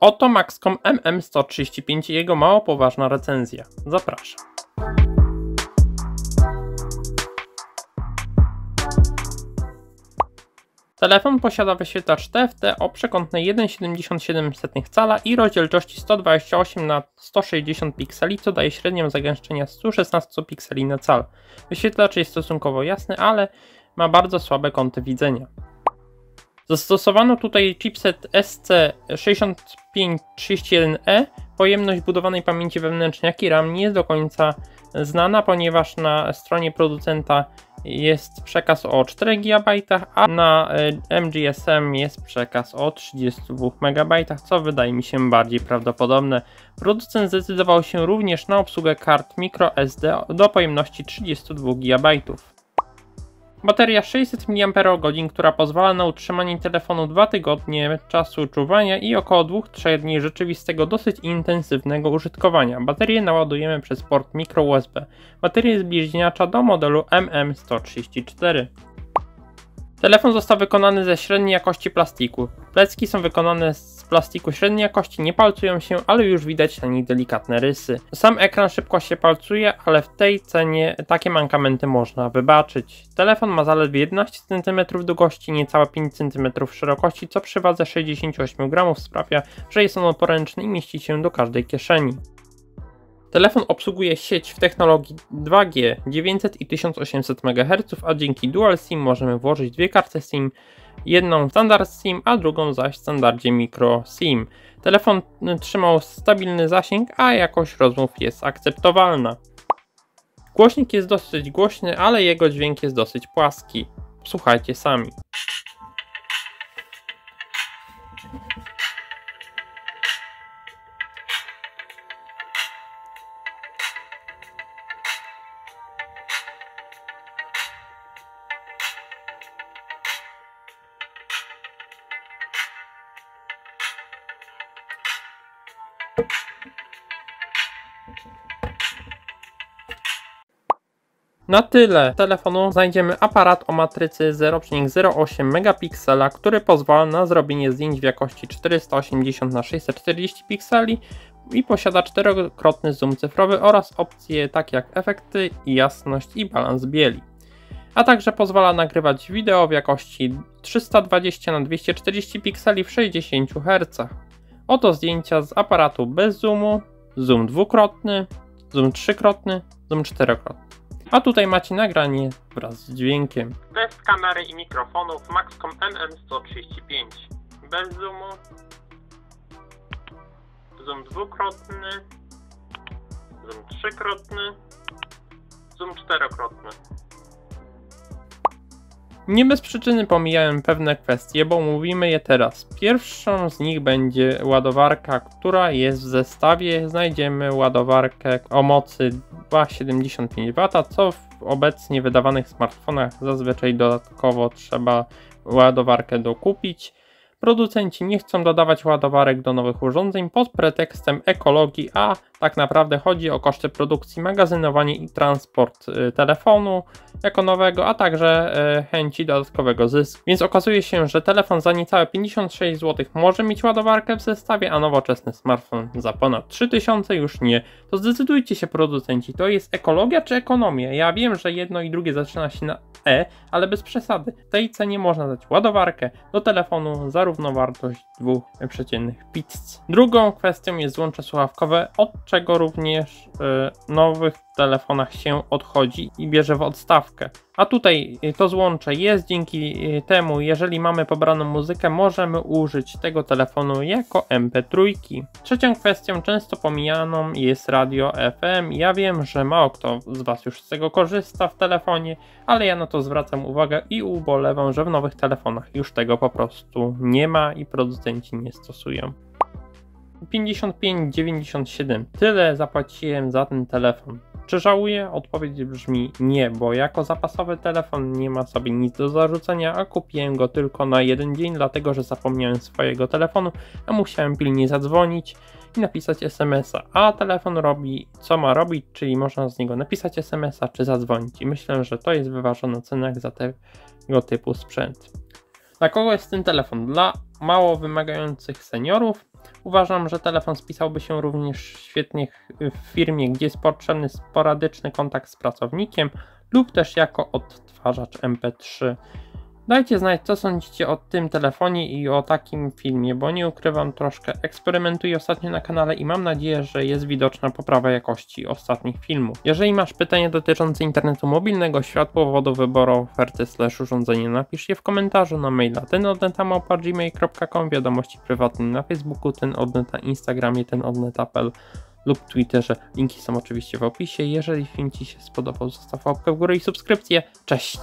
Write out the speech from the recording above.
Oto Maxcom MM135 i jego mało poważna recenzja. Zapraszam. Telefon posiada wyświetlacz TFT o przekątnej 1,77 cala i rozdzielczości 128 na 160 pikseli, co daje średnią zagęszczenia 116 pikseli na cal. Wyświetlacz jest stosunkowo jasny, ale ma bardzo słabe kąty Zastosowano tutaj chipset SC6531E. Pojemność budowanej pamięci wewnętrznej, jak i RAM nie jest do końca znana, ponieważ na stronie producenta jest przekaz o 4 GB, a na e, MGSM jest przekaz o 32 MB, co wydaje mi się bardziej prawdopodobne. Producent zdecydował się również na obsługę kart microSD do pojemności 32 GB. Bateria 600 mAh, która pozwala na utrzymanie telefonu 2 tygodnie czasu czuwania i około 2-3 dni rzeczywistego dosyć intensywnego użytkowania. Baterię naładujemy przez port micro USB. Bateria jest bliźniacza do modelu MM134. Telefon został wykonany ze średniej jakości plastiku. Plecki są wykonane z plastiku średniej jakości, nie palcują się, ale już widać na nich delikatne rysy. Sam ekran szybko się palcuje, ale w tej cenie takie mankamenty można wybaczyć. Telefon ma zaledwie 11 cm długości, niecałe 5 cm szerokości, co przy wadze 68 g sprawia, że jest on poręczny i mieści się do każdej kieszeni. Telefon obsługuje sieć w technologii 2G 900 i 1800 MHz, a dzięki Dual SIM możemy włożyć dwie karty SIM, jedną standard SIM, a drugą zaś w standardzie micro SIM. Telefon trzymał stabilny zasięg, a jakość rozmów jest akceptowalna. Głośnik jest dosyć głośny, ale jego dźwięk jest dosyć płaski. Słuchajcie sami. Na tyle telefonu znajdziemy aparat o matrycy 0,08 megapiksela, który pozwala na zrobienie zdjęć w jakości 480 x 640 pikseli i posiada czterokrotny zoom cyfrowy oraz opcje takie jak efekty, jasność i balans bieli. A także pozwala nagrywać wideo w jakości 320 x 240 pikseli w 60 Hz. Oto zdjęcia z aparatu bez zoomu, zoom dwukrotny, zoom trzykrotny, zoom czterokrotny. A tutaj macie nagranie wraz z dźwiękiem. Test kamery i mikrofonów Maxcom MM135. Bez zoomu. Zoom dwukrotny. Zoom trzykrotny. Zoom czterokrotny. Nie bez przyczyny pomijałem pewne kwestie, bo mówimy je teraz. Pierwszą z nich będzie ładowarka, która jest w zestawie. Znajdziemy ładowarkę o mocy 2,75W, co w obecnie wydawanych smartfonach zazwyczaj dodatkowo trzeba ładowarkę dokupić. Producenci nie chcą dodawać ładowarek do nowych urządzeń pod pretekstem ekologii, a tak naprawdę chodzi o koszty produkcji, magazynowanie i transport y, telefonu jako nowego, a także y, chęci dodatkowego zysku. Więc okazuje się, że telefon za niecałe 56 zł może mieć ładowarkę w zestawie, a nowoczesny smartfon za ponad 3000 już nie. To zdecydujcie się producenci, to jest ekologia czy ekonomia? Ja wiem, że jedno i drugie zaczyna się na E, ale bez przesady. W tej cenie można dać ładowarkę do telefonu za równowartość dwóch przeciętnych pizz. Drugą kwestią jest złącze słuchawkowe, od czego również w nowych telefonach się odchodzi i bierze w odstawkę. A tutaj to złącze jest dzięki temu, jeżeli mamy pobraną muzykę, możemy użyć tego telefonu jako MP3. Trzecią kwestią, często pomijaną, jest radio FM. Ja wiem, że mało kto z Was już z tego korzysta w telefonie, ale ja na to zwracam uwagę i ubolewam, że w nowych telefonach już tego po prostu nie ma i producenci nie stosują. 55,97. Tyle zapłaciłem za ten telefon. Czy żałuję? Odpowiedź brzmi nie, bo jako zapasowy telefon nie ma sobie nic do zarzucenia, a kupiłem go tylko na jeden dzień, dlatego że zapomniałem swojego telefonu, a musiałem pilnie zadzwonić i napisać SMS-a. A telefon robi co ma robić, czyli można z niego napisać SMS-a czy zadzwonić. I myślę, że to jest wyważona cena za tego typu sprzęt. Dla kogo jest ten telefon? Dla mało wymagających seniorów, Uważam, że telefon spisałby się również świetnie w firmie, gdzie jest potrzebny sporadyczny kontakt z pracownikiem lub też jako odtwarzacz MP3. Dajcie znać, co sądzicie o tym telefonie i o takim filmie, bo nie ukrywam, troszkę eksperymentuję ostatnio na kanale i mam nadzieję, że jest widoczna poprawa jakości ostatnich filmów. Jeżeli masz pytania dotyczące internetu mobilnego, światłowodu, wyboru oferty slash urządzenia, napisz je w komentarzu na maila tenodneta.gmail.com, wiadomości prywatne na Facebooku, tenodnet na Instagramie, tenodnet.pl lub Twitterze. Linki są oczywiście w opisie. Jeżeli film Ci się spodobał, zostaw łapkę w górę i subskrypcję. Cześć!